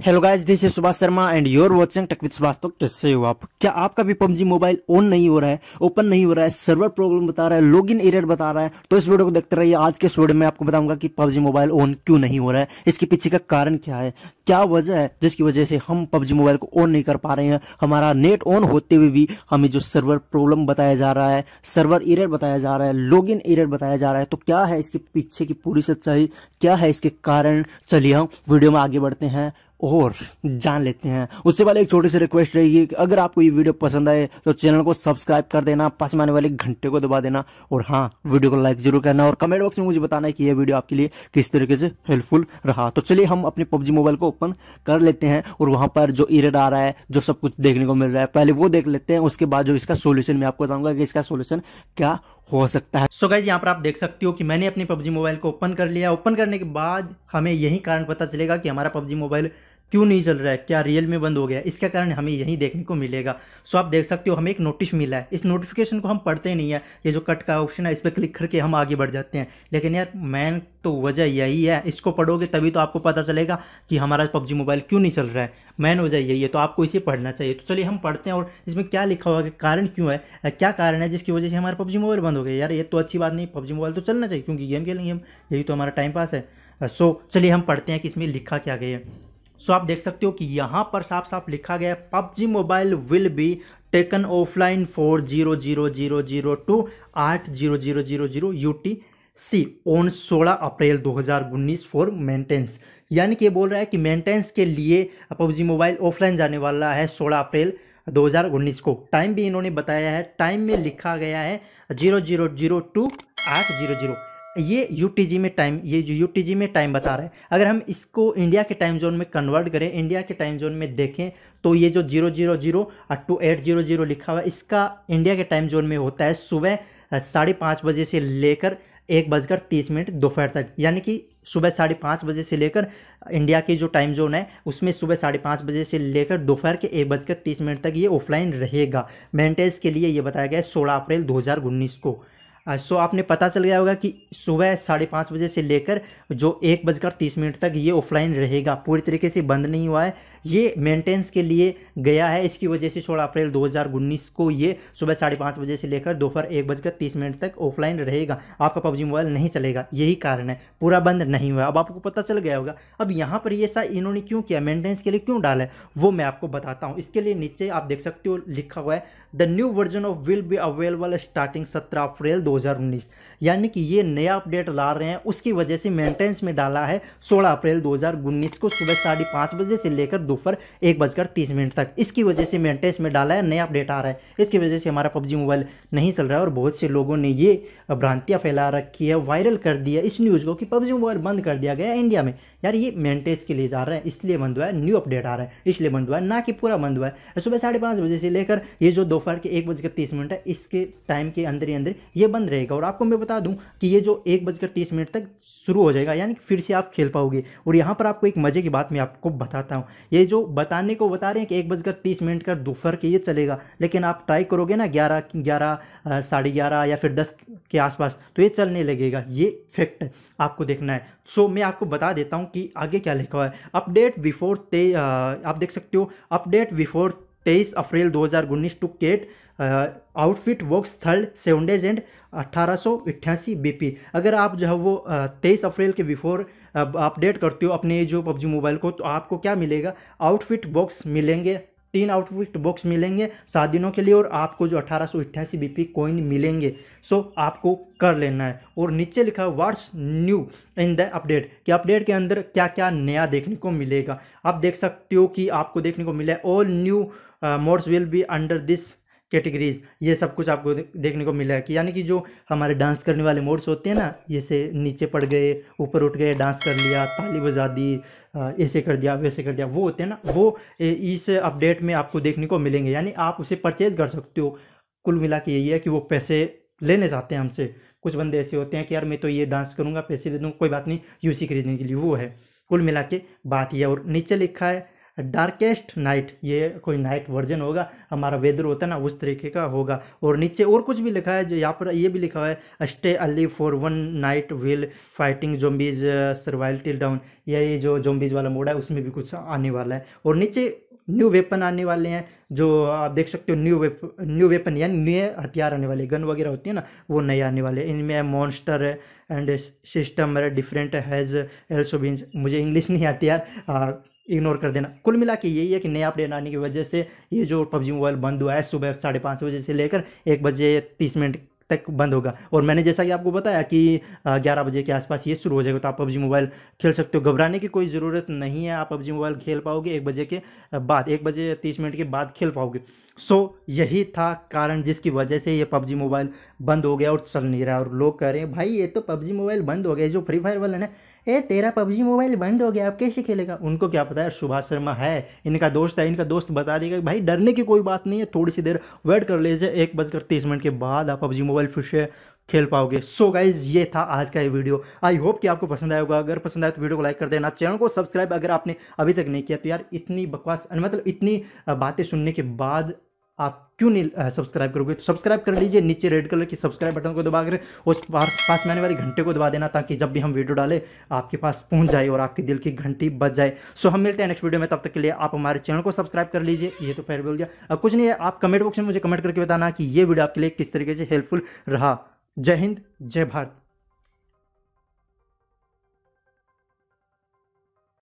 Hello guys this is Subhash Sharma and your watching tech with Subhash तो कैसे हो आप? क्या आपका भी पबजी मोबाइल ऑन नहीं हो रहा है? ओपन नहीं हो रहा है? सर्वर प्रॉब्लम बता रहा है? लॉगिन एरर बता रहा है? तो इस वीडियो को देखते रहिए। आज के इस वीडियो में आपको बताऊँगा कि पबजी मोबाइल ऑन क्यों नहीं हो रहा है? इसके पीछे का कारण क्या है? क्या वजह है? जिसकी वजह से हम पबजी मोबाइल को ऑन नहीं कर पा रहे हैं? हमारा नेट ऑन होते हुए भी हमें जो सर्वर प्रॉब्लम बताया जा रहा है सर्वर एरर बताया जा रहा है लॉग इन एरर बताया जा रहा है तो क्या है इसके पीछे की पूरी सच्चाई? क्या है इसके कारण? चलिए हम वीडियो में आगे बढ़ते हैं। और जान लेते हैं। उससे पहले एक छोटी सी रिक्वेस्ट रहेगी कि अगर आपको ये वीडियो पसंद आए तो चैनल को सब्सक्राइब कर देना, पास में आने वाले घंटे को दबा देना और हाँ वीडियो को लाइक ज़रूर करना और कमेंट बॉक्स में मुझे बताना है कि यह वीडियो आपके लिए किस तरीके से हेल्पफुल रहा। तो चलिए हम अपने पबजी मोबाइल को ओपन कर लेते हैं और वहाँ पर जो इरेड आ रहा है, जो सब कुछ देखने को मिल रहा है, पहले वो देख लेते हैं, उसके बाद जो इसका सोल्यूशन मैं आपको बताऊँगा कि इसका सोल्यूशन क्या हो सकता है। सो गाइज़ यहाँ पर आप देख सकते हो कि मैंने अपने पबजी मोबाइल को ओपन कर लिया। ओपन करने के बाद हमें यही कारण पता चलेगा कि हमारा पबजी मोबाइल क्यों नहीं चल रहा है? क्या रियल में बंद हो गया इसका कारण हमें यही देखने को मिलेगा। सो आप देख सकते हो, हमें एक नोटिस मिला है। इस नोटिफिकेशन को हम पढ़ते नहीं है। ये जो कट का ऑप्शन है, इस पर क्लिक करके हम आगे बढ़ जाते हैं। लेकिन यार मैन तो वजह यही है। इसको पढ़ोगे तभी तो आपको पता चलेगा कि हमारा पबजी मोबाइल क्यों नहीं चल रहा है। मैन वजह यही है तो आपको इसे पढ़ना चाहिए। तो चलिए, हम पढ़ते हैं और इसमें क्या लिखा हुआ है? कारण क्यों है? क्या कारण है जिसकी वजह से हमारा पबजी मोबाइल बंद हो गया? यार, ये तो अच्छी बात नहीं, पबजी मोबाइल तो चलना चाहिए, क्योंकि गेम खेलेंगे हम। यही तो हमारा टाइम पास है। सो चलिए, हम पढ़ते हैं कि इसमें लिखा क्या गया है। सो आप देख सकते हो कि यहाँ पर साफ़ साफ़ लिखा गया है PUBG mobile will be taken offline four zero zero zero zero two आठ zero zero zero zero U T C on सोलह अप्रैल 2019 फॉर मेंटेनेंस यानी कि बोल रहा है कि मेंटेनेंस के लिए पबजी मोबाइल ऑफलाइन जाने वाला है 16 अप्रैल 2019 को. टाइम भी इन्होंने बताया है टाइम में लिखा गया है ज़ीरो ज़ीरो ज़ीरो टू आठ ज़ीरो ज़ीरो ये यू में टाइम ये जो यू में टाइम बता रहा है, अगर हम इसको इंडिया के टाइम जोन में कन्वर्ट करें इंडिया के टाइम जोन में देखें तो ये जो zero zero zero two eight zero zero लिखा हुआ है, इसका इंडिया के टाइम जोन में होता है सुबह साढ़े पाँच बजे से लेकर एक बजकर तीस मिनट दोपहर तक। यानी कि सुबह साढ़े पाँच बजे से लेकर इंडिया की जो टाइम जोन है, उसमें सुबह साढ़े पाँच बजे से लेकर दोपहर के एक बजकर तीस मिनट तक ये ऑफलाइन रहेगा। मेंटेनेंस के लिए ये बताया गया है सोलह अप्रैल दो हज़ार उन्नीस को। सो आपने पता चल गया होगा कि सुबह साढ़े पाँच बजे से लेकर जो एक बजकर तीस मिनट तक ये ऑफलाइन रहेगा। पूरी तरीके से बंद नहीं हुआ है। ये मेंटेनेंस के लिए गया है। इसकी वजह से सोलह अप्रैल 2019 को ये सुबह साढ़े पाँच बजे से लेकर दोपहर एक बजकर तीस मिनट तक ऑफलाइन रहेगा। आपका पबजी मोबाइल नहीं चलेगा। यही कारण है। पूरा बंद नहीं हुआ अब आपको पता चल गया होगा। अब यहाँ पर ये सा इन्होंने क्यों किया? मेंटेनेंस के लिए क्यों डाला है? वो मैं आपको बताता हूँ। इसके लिए नीचे आप देख सकते हो लिखा हुआ है। The new version of will be available starting सत्रह अप्रैल दो यानी कि ये नया अपडेट ला रहे हैं, उसकी वजह से मेंटेनेंस में डाला है 16 अप्रैल 2019 को सुबह साढ़े पाँच बजे से लेकर दोपहर एक बजकर तीस मिनट तक। इसकी वजह से मेंटेनेंस में डाला है, नया अपडेट आ रहा है। इसकी वजह से हमारा पबजी मोबाइल नहीं चल रहा है और बहुत से लोगों ने ये भ्रांतियाँ फैला रखी है वायरल कर दिया इस न्यूज़ को कि पबजी मोबाइल बंद कर दिया गया इंडिया में। यार ये मेंटेनेंस के लिए जा रहा है, इसलिए बंद हुआ है न्यू अपडेट आ रहा है, इसलिए बंद हुआ है, ना कि पूरा बंद हुआ है। सुबह साढ़े बजे से लेकर ये जो दोपहर के एक बजकर तीस मिनट है, इसके टाइम के अंदर ही अंदर ये बंद रहेगा और आपको मैं बता दूँ कि ये जो एक बजकर तीस मिनट तक शुरू हो जाएगा, यानी कि फिर से आप खेल पाओगे। और यहाँ पर आपको एक मज़े की बात मैं आपको बताता हूँ। ये जो बताने को बता रहे हैं कि एक बजकर तीस मिनट का दोपहर के ये चलेगा, लेकिन आप ट्राई करोगे ना ग्यारह ग्यारह साढ़े ग्यारह या फिर दस के आसपास तो ये चलने लगेगा। ये फैक्ट आपको देखना है। सो मैं आपको बता देता हूँ कि आगे क्या लिखा हुआ है। अपडेट बिफोर आप देख सकते हो, अपडेट बिफोर तेईस अप्रैल दो हज़ार उन्नीस to cat outfit works third seven days and अट्ठारह सौ अट्ठासी बी अगर आप जो है वो तेईस अप्रैल के बिफोर अपडेट करते हो अपने जो पबजी मोबाइल को तो आपको क्या मिलेगा? आउटफिट बॉक्स मिलेंगे, तीन आउटफिट बॉक्स मिलेंगे, सात दिनों के लिए और आपको जो अठारह सौ अट्ठासी बी कॉइन मिलेंगे। सो आपको कर लेना है। और नीचे लिखा है न्यू इन द अपडेट कि अपडेट के अंदर क्या क्या नया देखने को मिलेगा? आप देख सकते हो कि आपको देखने को मिला है all new modes will be under this categories, ये सब कुछ आपको देखने को मिला है कि यानी कि जो हमारे डांस करने वाले मोड्स होते हैं ना, जैसे नीचे पड़ गए, ऊपर उठ गए, डांस कर लिया, ताली बजा दी ऐसे कर दिया, वैसे कर दिया, वो होते हैं ना, वो इस अपडेट में आपको देखने को मिलेंगे। यानी आप उसे परचेज कर सकते हो। कुल मिला के यही है कि वो पैसे लेने चाहते हैं हमसे। कुछ बंदे ऐसे होते हैं कि यार, मैं तो ये डांस करूँगा, पैसे दे दूँगा, कोई बात नहीं, यूसी खरीदने के लिए, वो है। कुल मिला के बात यह और नीचे लिखा है डार्केस्ट नाइट ये कोई नाइट वर्जन होगा, हमारा वेदर होता है ना, उस तरीके का होगा। और नीचे और कुछ भी लिखा है, जो यहाँ पर ये भी लिखा हुआ है stay alive for one night will fighting zombies survival till dawn ये जो जोम्बीज वाला मोड है, उसमें भी कुछ आने वाला है। और नीचे न्यू वेपन आने वाले हैं, जो आप देख सकते हो न्यू वेप न्यू वेपन यानी नए हथियार आने वाले गन वगैरह होती है ना, वो नए आने वाले इनमें monster and system different has also beans मुझे इंग्लिश नहीं आती यार। इग्नोर कर देना। कुल मिला के यही है कि नया अपडेट आने की वजह से ये जो पबजी मोबाइल बंद हुआ है, सुबह साढ़े पाँच बजे से लेकर एक बजे तीस मिनट तक बंद होगा। और मैंने जैसा कि आपको बताया कि ग्यारह बजे के आसपास ये शुरू हो जाएगा तो आप पबजी मोबाइल खेल सकते हो। घबराने की कोई ज़रूरत नहीं है, आप पबजी मोबाइल खेल पाओगे एक बजे के बाद, एक बजे तीस मिनट के बाद खेल पाओगे। सो, यही था कारण जिसकी वजह से ये पबजी मोबाइल बंद हो गया और चल नहीं रहा। और लोग कह रहे हैं, भाई, ये तो पबजी मोबाइल बंद हो गया जो फ्री फायर वाले ने ए, तेरा पबजी मोबाइल बंद हो गया, अब कैसे खेलेगा? उनको क्या पता है सुभाष शर्मा है, इनका दोस्त है, इनका दोस्त बता देगा भाई, डरने की कोई बात नहीं है, थोड़ी सी देर वेट कर लीजिए, एक बजकर तीस मिनट के बाद आप पबजी मोबाइल फिर से खेल पाओगे। सो so गाइज़ ये था आज का ये वीडियो। आई होप कि आपको पसंद आया होगा। अगर पसंद आया तो वीडियो को लाइक कर देना। चैनल को सब्सक्राइब अगर आपने अभी तक नहीं किया तो यार इतनी बकवास मतलब इतनी बातें सुनने के बाद आप क्यों नहीं सब्सक्राइब करोगे? तो सब्सक्राइब कर लीजिए, नीचे रेड कलर की सब्सक्राइब बटन को दबा कर उस पास में आने वाली घंटे को दबा देना ताकि जब भी हम वीडियो डालें, आपके पास पहुँच जाए और आपके दिल की घंटी बज जाए। सो हम मिलते हैं नेक्स्ट वीडियो में, तब तक के लिए आप हमारे चैनल को सब्सक्राइब कर लीजिए। ये तो फिर बोल दिया। कुछ नहीं है, आप कमेंट बॉक्स में मुझे कमेंट करके बताना कि ये वीडियो आपके लिए किस तरीके से हेल्पफुल रहा। जय हिंद, जय भारत।